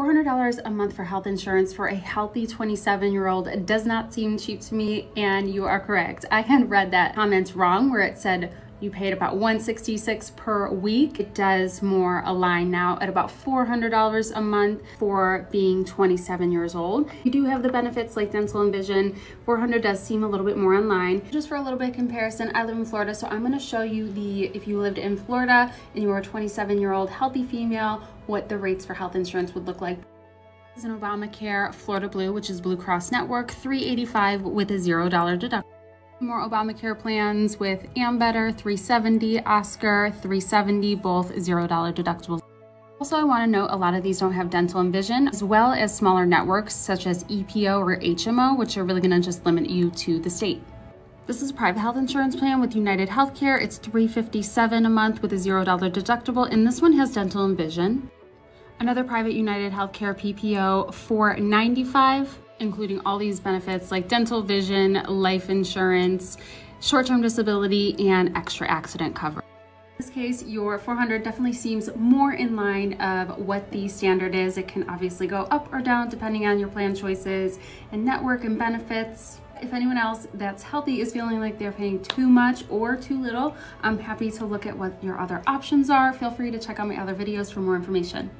$400 a month for health insurance for a healthy 27 year old does not seem cheap to me, and you are correct. I had read that comment wrong where it said you paid about 166 per week. It does more align now at about $400 a month for being 27 years old. You do have the benefits like dental and vision. 400 does seem a little bit more in line. Just for a little bit of comparison, I live in Florida, so I'm gonna show you the, if you lived in Florida and you were a 27 year old healthy female, what the rates for health insurance would look like. This is an Obamacare Florida Blue, which is Blue Cross Network, 385 with a $0 deductible. More Obamacare plans with Ambetter 370, Oscar 370, both $0 deductibles. Also, I want to note a lot of these don't have dental and vision, as well as smaller networks such as EPO or HMO, which are really going to just limit you to the state. This is a private health insurance plan with United Healthcare. It's 357 a month with a $0 deductible, and this one has dental and vision. Another private United Healthcare PPO, $495 including all these benefits like dental, vision, life insurance, short-term disability, and extra accident cover. In this case, your 400 definitely seems more in line of what the standard is. It can obviously go up or down depending on your plan choices and network and benefits. If anyone else that's healthy is feeling like they're paying too much or too little, I'm happy to look at what your other options are. Feel free to check out my other videos for more information.